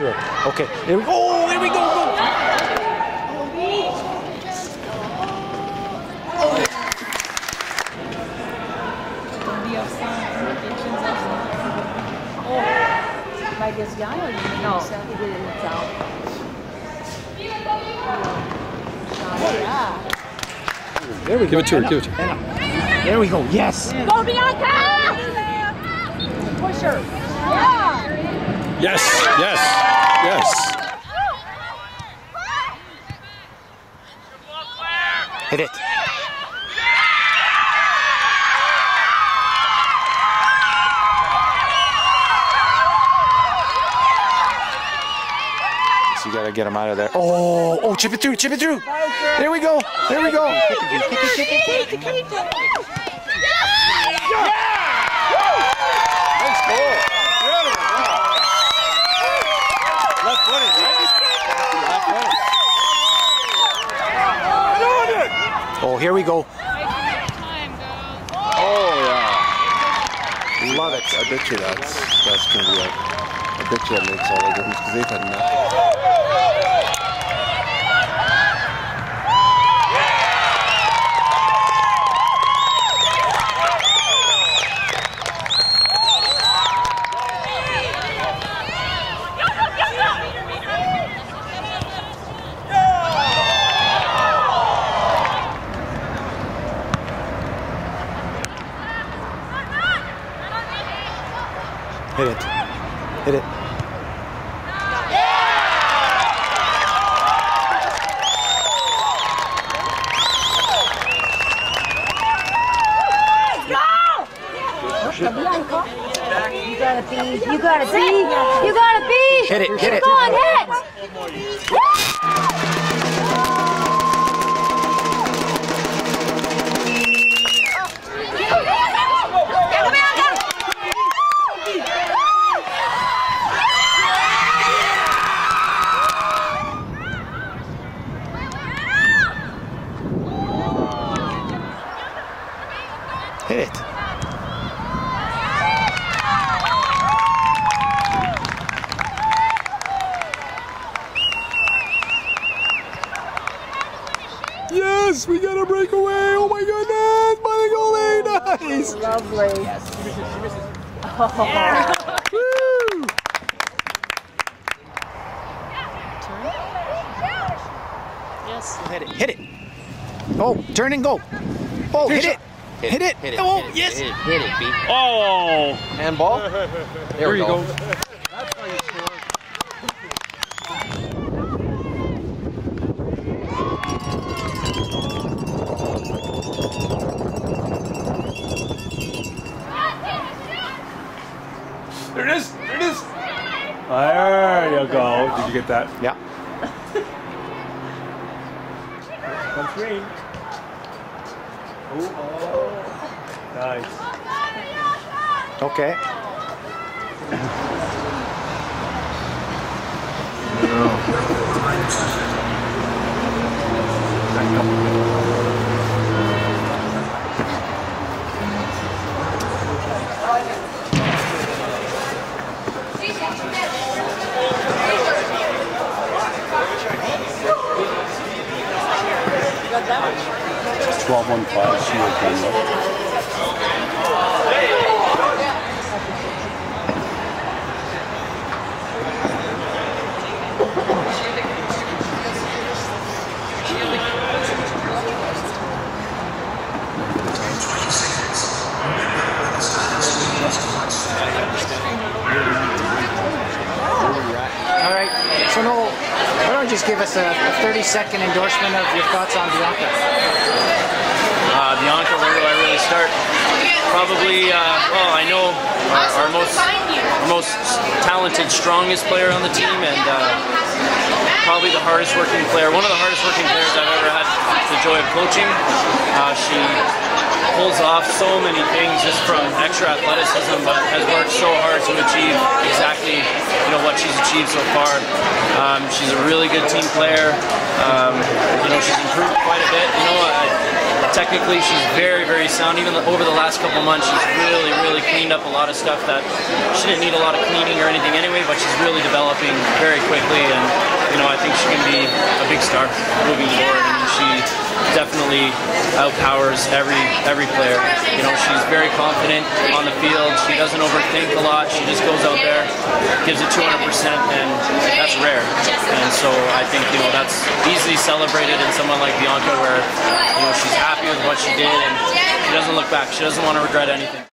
Sure. Okay. Here we go. Oh, here we go. go. Vai desviar ou ele Não, céu? ele. There we go. Give go. it to her, give it to her. There we go. Yes. Go Bianca! Push her. Yeah. Yes, yes, yes. Hit it. So you gotta get him out of there. Oh, oh, chip it through, chip it through. There we go. There we go. Nice goal. Here we go. Oh yeah. Love it. I bet you that's that's gonna be a. I bet you that makes all the difference because they've had nothing. Hit it. Hit it. Bianca. You gotta be. You gotta be. You gotta be. Hit it, hit it. Go on, hit. Hit the goalie. Nice. Lovely. Woo. Yes. Hit it. Oh. Hit it. Oh, turn and go. Oh, hit it. Hit it. Hit it. Oh, hit it, yes. Hit it, hit it, B. Oh, Handball. There we you go. go. There it is. There it is. There you go. Did you get that? Yeah. Come green. Oh. Nice. Okay. no. 1215 Shield Gunlock. Just give us a, a 30 second endorsement of your thoughts on Bianca? Uh, Bianca, where do I really start? Probably, uh, well, I know our, our most our most talented, strongest player on the team, and uh, probably the hardest working player. One of the hardest working players I've ever had the joy of coaching. Uh, she pulls off so many things just from extra athleticism, but has worked so hard to achieve exactly you know what she's achieved so far. Um, she's a really good team player. Um, you know, she's improved quite a bit. You know, I, technically, she's very, very sound. Even over the last couple months, she's really, really cleaned up a lot of stuff that she didn't need a lot of cleaning or anything anyway. But she's really developing very quickly, and you know, I think she can be a big star moving forward. I mean, she definitely outpowers every every player. You know, she's very confident on the field. She doesn't overthink a lot. She just goes out there, gives it 200%, and that's rare. And so I think you know that's easily celebrated in someone like Bianca, where you know she's happy with what she did and she doesn't look back. She doesn't want to regret anything.